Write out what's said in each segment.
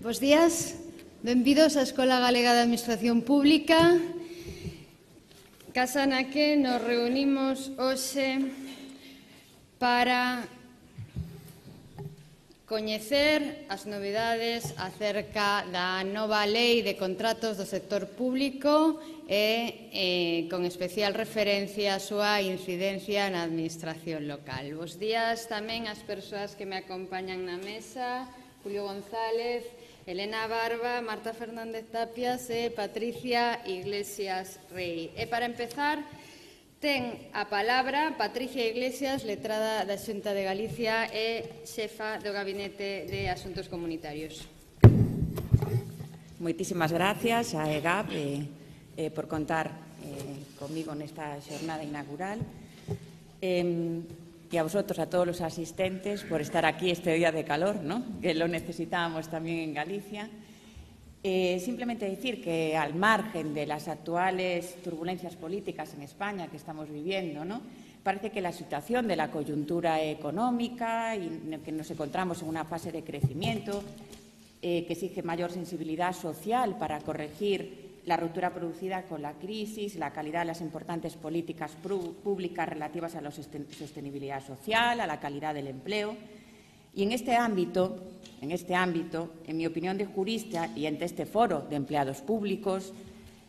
Bos días, benvidos á Escola Galega de Administración Pública, casa na que nos reunimos hoxe para coñecer as novidades acerca da nova lei de contratos do sector público e eh, con especial referencia a súa incidencia na administración local. Bos días tamén ás persoas que me acompañan na mesa, Julio González, Elena Barba, Marta Fernández Tapias e Patricia Iglesias Rei. E eh, para empezar, Ten a palabra Patricia Iglesias, letrada da Xunta de Galicia e xefa do Gabinete de Asuntos Comunitarios. Moitísimas gracias a EGAP eh, eh, por contar eh, comigo nesta xornada inaugural. Eh, y a vosotros, a todos los asistentes, por estar aquí este día de calor, ¿no? que lo necesitábamos también en Galicia. Eh, simplemente decir que al margen de las actuales turbulencias políticas en España que estamos viviendo, ¿no? parece que la situación de la coyuntura económica y que nos encontramos en una fase de crecimiento eh, que exige mayor sensibilidad social para corregir la ruptura producida con la crisis, la calidad de las importantes políticas públicas relativas a la sostenibilidad social, a la calidad del empleo. Y en este ámbito, en este ámbito, en mi opinión de jurista y ante este foro de empleados públicos,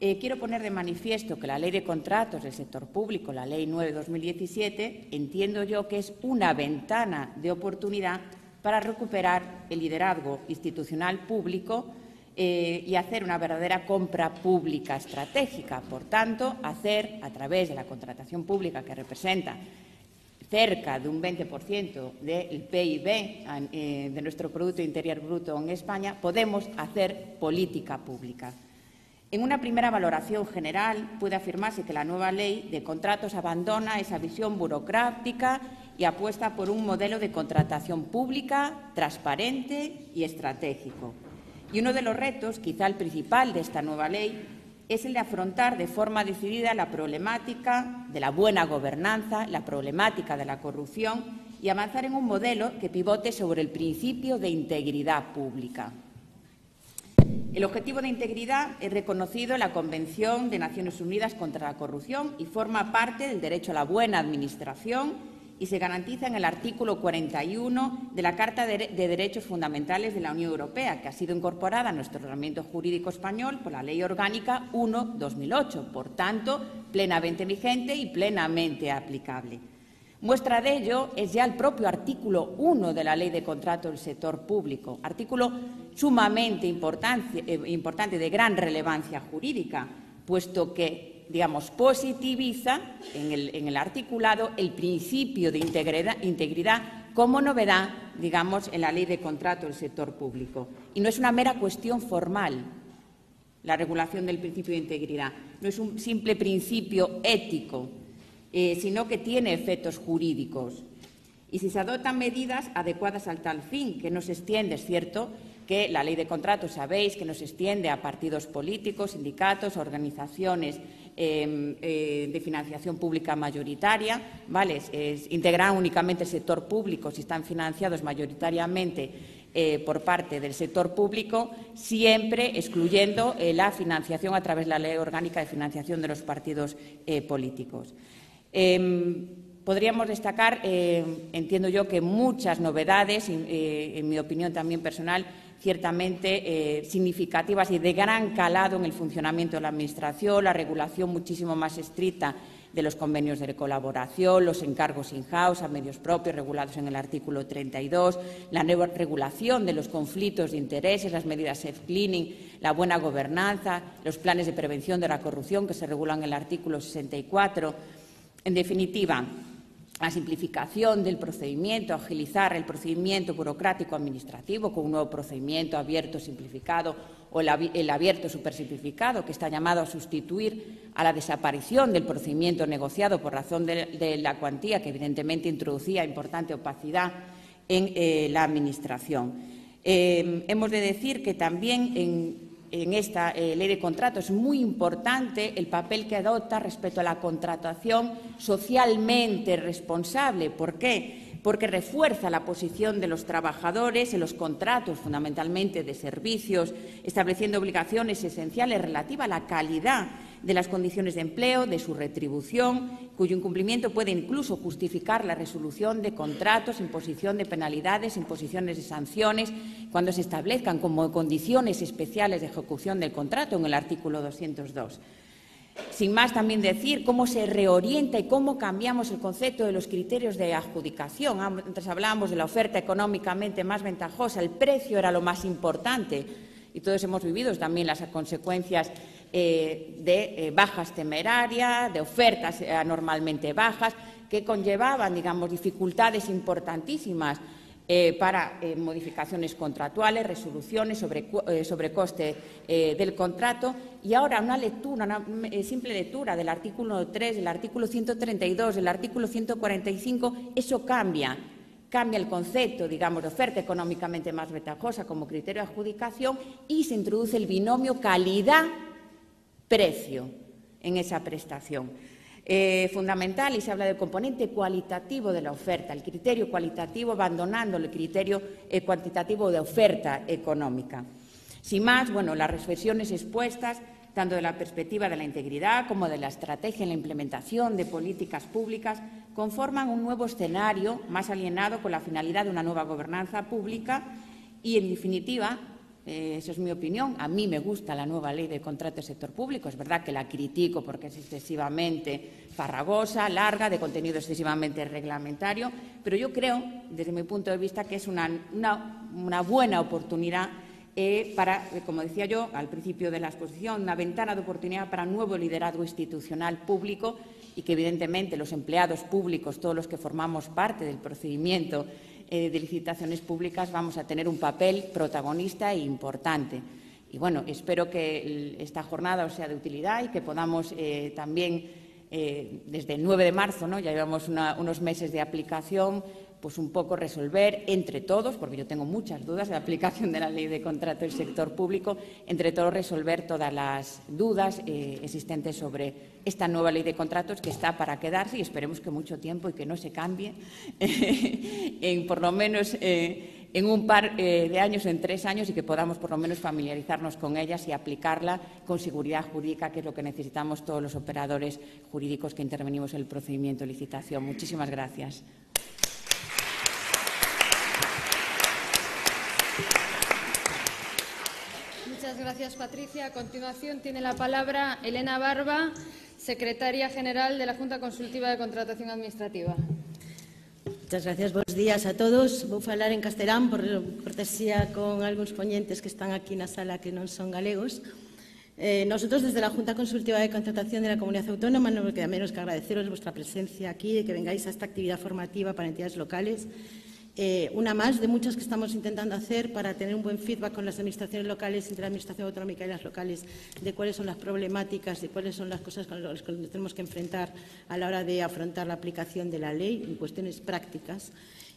eh, quiero poner de manifiesto que la Ley de Contratos del Sector Público, la Ley 9-2017, entiendo yo que es una ventana de oportunidad para recuperar el liderazgo institucional público eh, y hacer una verdadera compra pública estratégica. Por tanto, hacer a través de la contratación pública que representa cerca de un 20% del PIB eh, de nuestro Producto Interior Bruto en España, podemos hacer política pública. En una primera valoración general, puede afirmarse que la nueva ley de contratos abandona esa visión burocrática y apuesta por un modelo de contratación pública transparente y estratégico. Y uno de los retos, quizá el principal de esta nueva ley, es el de afrontar de forma decidida la problemática de la buena gobernanza, la problemática de la corrupción y avanzar en un modelo que pivote sobre el principio de integridad pública. El objetivo de integridad es reconocido en la Convención de Naciones Unidas contra la Corrupción y forma parte del derecho a la buena administración y se garantiza en el artículo 41 de la Carta de Derechos Fundamentales de la Unión Europea, que ha sido incorporada a nuestro ordenamiento jurídico español por la Ley Orgánica 1-2008, por tanto, plenamente vigente y plenamente aplicable. Muestra de ello es ya el propio artículo 1 de la Ley de Contrato del Sector Público, artículo sumamente importante, eh, importante de gran relevancia jurídica, puesto que digamos, positiviza en el, articulado el principio de integridad, como novedad, digamos, en la ley de contrato del sector público. Y no es una mera cuestión formal la regulación del principio de integridad, no es un simple principio ético, eh, sino que tiene efectos jurídicos. Y si se adoptan medidas adecuadas al tal fin, que no se extiende, es cierto, que la ley de contrato, sabéis, que nos extiende a partidos políticos, sindicatos, organizaciones eh, eh, de financiación pública mayoritaria, ¿vale? Es, integran únicamente el sector público si están financiados mayoritariamente eh, por parte del sector público, siempre excluyendo eh, la financiación a través de la Ley Orgánica de Financiación de los Partidos Políticos. Podríamos destacar, eh, entiendo yo, que muchas novedades, eh, en mi opinión también personal, ciertamente eh, significativas y de gran calado en el funcionamiento de la Administración, la regulación muchísimo más estricta de los convenios de colaboración, los encargos in-house a medios propios regulados en el artículo 32, la nueva regulación de los conflictos de intereses, las medidas self-cleaning, la buena gobernanza, los planes de prevención de la corrupción que se regulan en el artículo 64. En definitiva, la simplificación del procedimiento, agilizar el procedimiento burocrático administrativo con un nuevo procedimiento abierto simplificado o el abierto supersimplificado, que está llamado a sustituir a la desaparición del procedimiento negociado por razón de, la cuantía, que evidentemente introducía importante opacidad en eh, la Administración. Eh, hemos de decir que también en en esta eh, ley de contrato es muy importante el papel que adopta respecto a la contratación socialmente responsable. ¿Por qué? porque refuerza la posición de los trabajadores en los contratos, fundamentalmente de servicios, estableciendo obligaciones esenciales relativas a la calidad de las condiciones de empleo, de su retribución, cuyo incumplimiento puede incluso justificar la resolución de contratos, imposición de penalidades, imposiciones de sanciones, cuando se establezcan como condiciones especiales de ejecución del contrato en el artículo 202. Sin más, también decir cómo se reorienta y cómo cambiamos el concepto de los criterios de adjudicación. Antes hablábamos de la oferta económicamente más ventajosa, el precio era lo más importante y todos hemos vivido también las consecuencias eh, de eh, bajas temerarias, de ofertas eh, anormalmente bajas, que conllevaban, digamos, dificultades importantísimas para modificaciones contractuales, resoluciones sobre, sobre coste del contrato. Y ahora una lectura, una simple lectura del artículo 3, del artículo 132, del artículo 145, eso cambia cambia el concepto, digamos, de oferta económicamente más ventajosa como criterio de adjudicación y se introduce el binomio calidad-precio en esa prestación. Eh, fundamental y se habla del componente cualitativo de la oferta, el criterio cualitativo abandonando el criterio eh, cuantitativo de oferta económica. Sin más, bueno, las reflexiones expuestas tanto de la perspectiva de la integridad como de la estrategia en la implementación de políticas públicas, conforman un nuevo escenario más alienado con la finalidad de una nueva gobernanza pública y, en definitiva, eh, esa es mi opinión. A mí me gusta la nueva ley de contrato del sector público. Es verdad que la critico porque es excesivamente farragosa, larga, de contenido excesivamente reglamentario, pero yo creo, desde mi punto de vista, que es una, buena oportunidad eh, para, como decía yo al principio de la exposición, una ventana de oportunidad para nuevo liderazgo institucional público y que, evidentemente, los empleados públicos, todos los que formamos parte del procedimiento eh, de licitaciones públicas, vamos a tener un papel protagonista e importante. Y bueno, espero que esta jornada os sea de utilidad y que podamos también, desde el 9 de marzo, ¿no? ya llevamos unos meses de aplicación, pues un poco resolver entre todos, porque yo tengo muchas dudas de la aplicación de la ley de contrato del sector público, entre todos resolver todas las dudas eh, existentes sobre esta nueva ley de contratos que está para quedarse y esperemos que mucho tiempo y que no se cambie, en por lo menos eh, en un par eh, de años, en tres años, y que podamos por lo menos familiarizarnos con ellas y aplicarla con seguridad jurídica, que es lo que necesitamos todos los operadores jurídicos que intervenimos en el procedimiento de licitación. Muchísimas gracias. Gracias, Patricia. A continuación tiene la palabra Elena Barba, secretaria general de la Junta Consultiva de Contratación Administrativa. Muchas gracias, buenos días a todos. Vou falar en castelán por cortesía con algúns poñentes que están aquí na sala que non son galegos. Eh, nosotros desde la Junta Consultiva de Contratación de la Comunidad Autónoma no queda menos que agradeceros vuestra presencia aquí y que vengáis a esta actividad formativa para entidades locales eh, una más de muchas que estamos intentando hacer para tener un buen feedback con las administraciones locales, entre la Administración Autonómica y las locales, de cuáles son las problemáticas, de cuáles son las cosas con las que tenemos que enfrentar a la hora de afrontar la aplicación de la ley en cuestiones prácticas.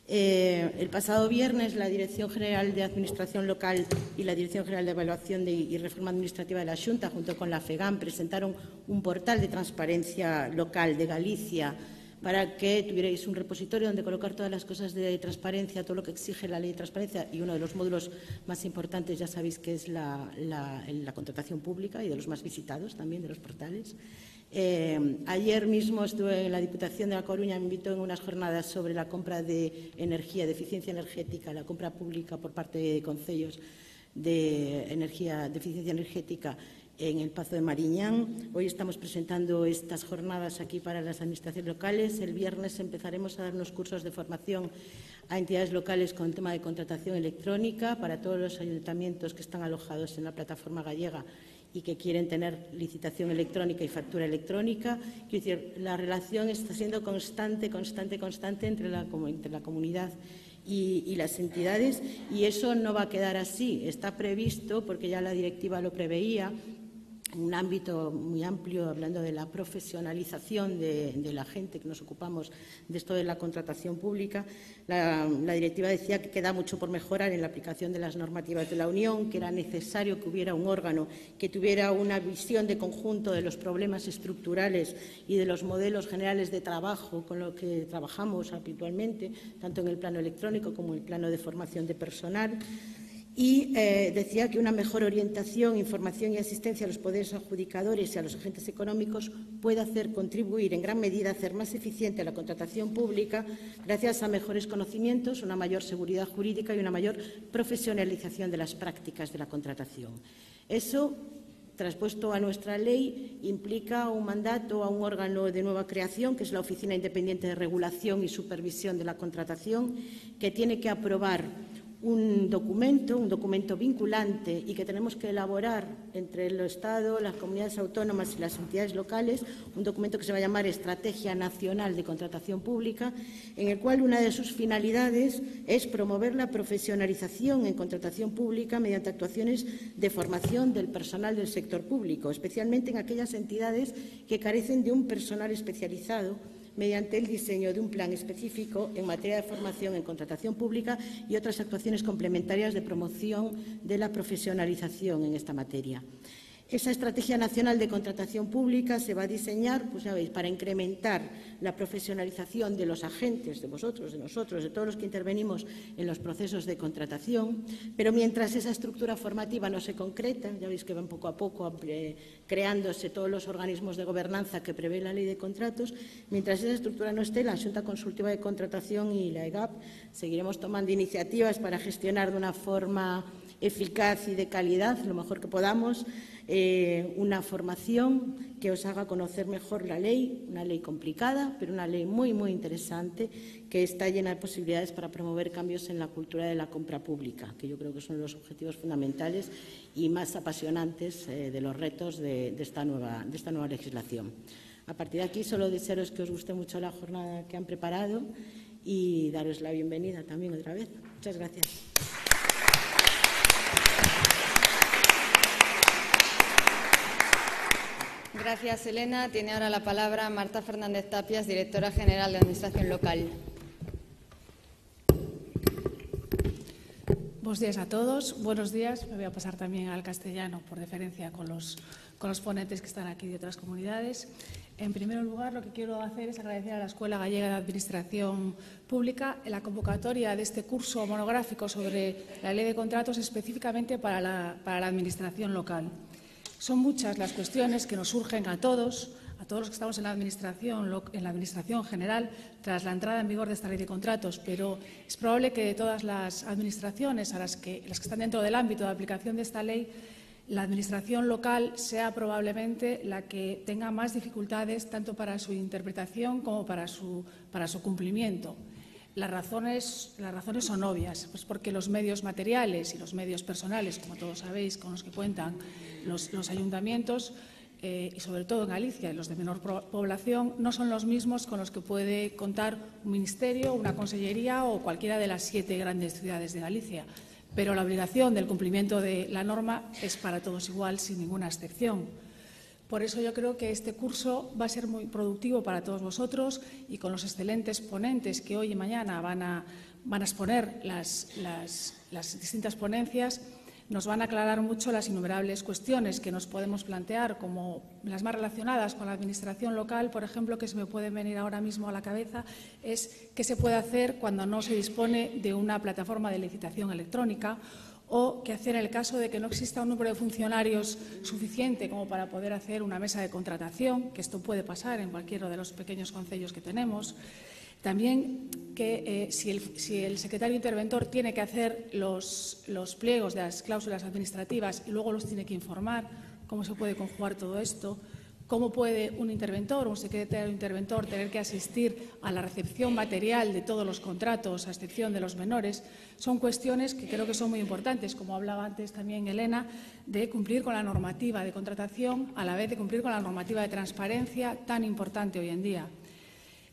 Eh, el pasado viernes, la Dirección General de Administración Local y la Dirección General de Evaluación y Reforma Administrativa de la Junta, junto con la FEGAM, presentaron un portal de transparencia local de Galicia para que tuvierais un repositorio donde colocar todas las cosas de transparencia, todo lo que exige la ley de transparencia y uno de los módulos más importantes, ya sabéis que es la, contratación pública y de los más visitados también de los portales. Eh, ayer mismo estuve en la Diputación de La Coruña, me invitó en unas jornadas sobre la compra de energía, de eficiencia energética, la compra pública por parte de concellos de energía, de eficiencia energética en el Pazo de Mariñán. Hoy estamos presentando estas jornadas aquí para las administraciones locales. El viernes empezaremos a dar unos cursos de formación a entidades locales con tema de contratación electrónica para todos los ayuntamientos que están alojados en la plataforma gallega y que quieren tener licitación electrónica y factura electrónica. Quiero decir, la relación está siendo constante, constante, constante entre la, comunidad y, y, las entidades y eso no va a quedar así. Está previsto, porque ya la directiva lo preveía, un ámbito muy amplio, hablando de la profesionalización de, la gente que nos ocupamos de esto de la contratación pública. La, directiva decía que queda mucho por mejorar en la aplicación de las normativas de la Unión, que era necesario que hubiera un órgano que tuviera una visión de conjunto de los problemas estructurales y de los modelos generales de trabajo con los que trabajamos habitualmente, tanto en el plano electrónico como en el plano de formación de personal y eh, decía que una mejor orientación, información y asistencia a los poderes adjudicadores y a los agentes económicos puede hacer contribuir en gran medida a hacer más eficiente la contratación pública gracias a mejores conocimientos, una mayor seguridad jurídica y una mayor profesionalización de las prácticas de la contratación. Eso traspuesto a nuestra ley, implica un mandato a un órgano de nueva creación, que es la Oficina Independiente de Regulación y Supervisión de la Contratación, que tiene que aprobar un documento, un documento vinculante y que tenemos que elaborar entre el Estado, las comunidades autónomas y las entidades locales, un documento que se va a llamar Estrategia Nacional de Contratación Pública, en el cual una de sus finalidades es promover la profesionalización en contratación pública mediante actuaciones de formación del personal del sector público, especialmente en aquellas entidades que carecen de un personal especializado mediante el diseño de un plan específico en materia de formación en contratación pública y otras actuaciones complementarias de promoción de la profesionalización en esta materia. Esa estrategia nacional de contratación pública se va a diseñar, pues ya veis, para incrementar la profesionalización de los agentes, de vosotros, de nosotros, de todos los que intervenimos en los procesos de contratación, pero mientras esa estructura formativa no se concreta, ya veis que van poco a poco creándose todos los organismos de gobernanza que prevé la ley de contratos, mientras esa estructura no esté, la Junta Consultiva de Contratación y la EGAP seguiremos tomando iniciativas para gestionar de una forma eficaz y de calidad, lo mejor que podamos, eh, una formación que os haga conocer mejor la ley, una ley complicada, pero una ley muy, muy interesante que está llena de posibilidades para promover cambios en la cultura de la compra pública, que yo creo que son los objetivos fundamentales y más apasionantes eh, de los retos de, esta nueva, de esta nueva legislación. A partir de aquí, solo desearos que os guste mucho la jornada que han preparado y daros la bienvenida también otra vez. Muchas gracias. Gracias, Elena. Tiene ahora la palabra Marta Fernández Tapias, directora general de Administración Local. Buenos días a todos. Buenos días. Me voy a pasar también al castellano por deferencia con los, con los ponentes que están aquí de otras comunidades. En primer lugar, lo que quiero hacer es agradecer a la Escuela Gallega de Administración Pública la convocatoria de este curso monográfico sobre la ley de contratos específicamente para para la Administración local. Son muchas las cuestiones que nos surgen a todos, a todos los que estamos en la administración, en la administración general, tras la entrada en vigor de esta ley de contratos, pero es probable que de todas las administraciones a las que, las que están dentro del ámbito de aplicación de esta ley, la administración local sea probablemente la que tenga más dificultades tanto para su interpretación como para su, para su cumplimiento. Las razones, son obvias, pues porque los medios materiales y los medios personales, como todos sabéis, con los que cuentan los, ayuntamientos, eh, y sobre todo en Galicia, los de menor población, no son los mismos con los que puede contar un ministerio, una consellería o cualquiera de las siete grandes ciudades de Galicia. Pero la obligación del cumplimiento de la norma es para todos igual, sin ninguna excepción. Por eso yo creo que este curso va a ser muy productivo para todos vosotros y con los excelentes ponentes que hoy y mañana van a, exponer las, las, distintas ponencias, nos van a aclarar mucho las innumerables cuestiones que nos podemos plantear, como las más relacionadas con la administración local, por ejemplo, que se me pueden venir ahora mismo a la cabeza, es qué se puede hacer cuando no se dispone de una plataforma de licitación electrónica o qué hacer en el caso de que no exista un número de funcionarios suficiente como para poder hacer una mesa de contratación, que esto puede pasar en cualquiera de los pequeños concellos que tenemos. También que eh, si, el, secretario interventor tiene que hacer los, los pliegos de las cláusulas administrativas y luego los tiene que informar, cómo se puede conjugar todo esto. ¿Cómo puede un interventor, un secretario interventor, tener que asistir a la recepción material de todos los contratos, a excepción de los menores? Son cuestiones que creo que son muy importantes, como hablaba antes también Elena, de cumplir con la normativa de contratación a la vez de cumplir con la normativa de transparencia tan importante hoy en día.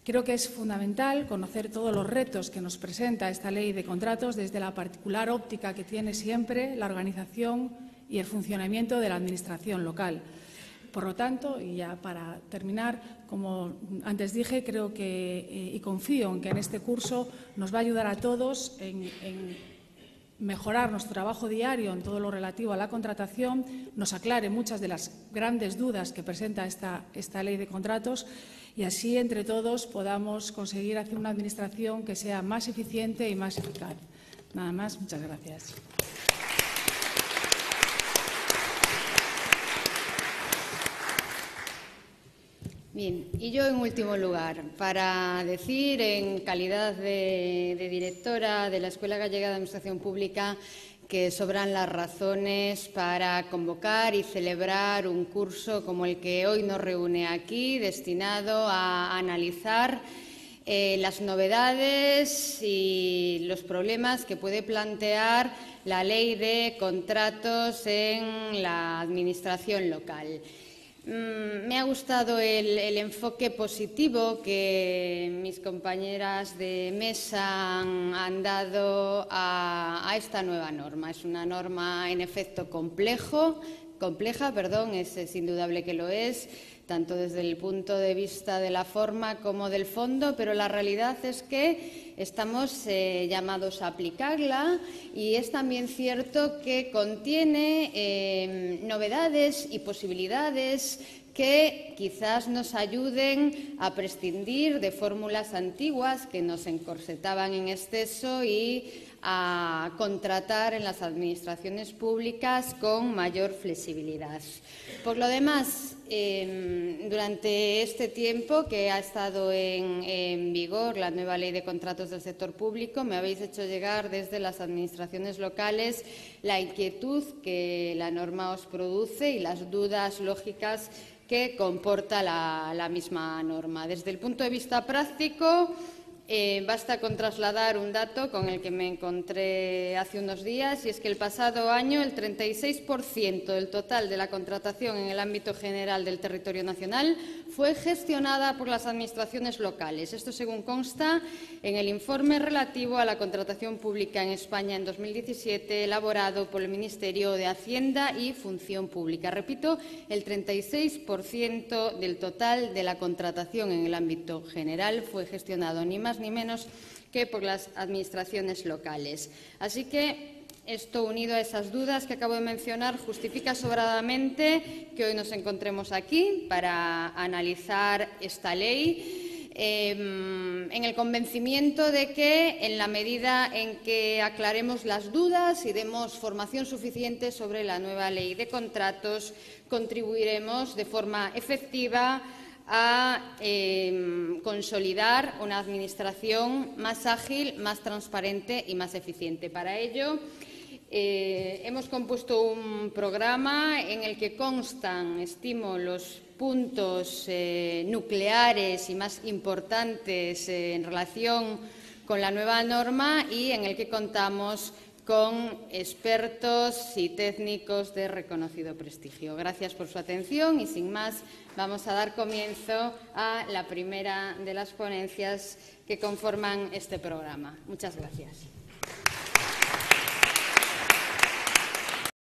Creo que es fundamental conocer todos los retos que nos presenta esta ley de contratos desde la particular óptica que tiene siempre la organización y el funcionamiento de la Administración local. Por lo tanto, y ya para terminar, como antes dije, creo que eh, y confío en que en este curso nos va a ayudar a todos en, en mejorar nuestro trabajo diario en todo lo relativo a la contratación, nos aclare muchas de las grandes dudas que presenta esta, esta ley de contratos y así entre todos podamos conseguir hacer una administración que sea más eficiente y más eficaz. Nada más, muchas gracias. Bien, y yo en último lugar, para decir en calidad de, directora de la Escuela Gallega de Administración Pública que sobran las razones para convocar y celebrar un curso como el que hoy nos reúne aquí, destinado a analizar eh, las novedades y los problemas que puede plantear la ley de contratos en la administración local. Mm, me ha gustado el, el, enfoque positivo que mis compañeras de mesa han, dado a, esta nueva norma. Es una norma, en efecto, complejo, compleja, perdón, es indudable que lo es, tanto desde el punto de vista de la forma como del fondo, pero la realidad es que estamos eh, llamados a aplicarla y es también cierto que contiene eh, novedades y posibilidades que quizás nos ayuden a prescindir de fórmulas antiguas que nos encorsetaban en exceso y a contratar en las administraciones públicas con mayor flexibilidad. Por lo demás, eh, durante este tiempo que ha estado en, vigor la nueva ley de contratos del sector público, me habéis hecho llegar desde las administraciones locales la inquietud que la norma os produce y las dudas lógicas que comporta la misma norma. Desde el punto de vista práctico, eh, basta con trasladar un dato con el que me encontré hace unos días y es que el pasado año el 36% del total de la contratación en el ámbito general del territorio nacional fue gestionada por las administraciones locales. Esto según consta en el informe relativo a la contratación pública en España en 2017 elaborado por el Ministerio de Hacienda y Función Pública. Repito, el 36% del total de la contratación en el ámbito general fue gestionado ni ni menos que por las administraciones locales. Así que esto, unido a esas dudas que acabo de mencionar, justifica sobradamente que hoy nos encontremos aquí para analizar esta ley eh, en el convencimiento de que, en la medida en que aclaremos las dudas y demos formación suficiente sobre la nueva ley de contratos, contribuiremos de forma efectiva a eh, consolidar una administración más ágil, más transparente y más eficiente. Para ello, eh, hemos compuesto un programa en el que constan, estimo, los puntos eh, nucleares y más importantes eh, en relación con la nueva norma y en el que contamos con expertos y técnicos de reconocido prestigio. Gracias por su atención y, sin más, vamos a dar comienzo a la primera de las ponencias que conforman este programa. Muchas gracias.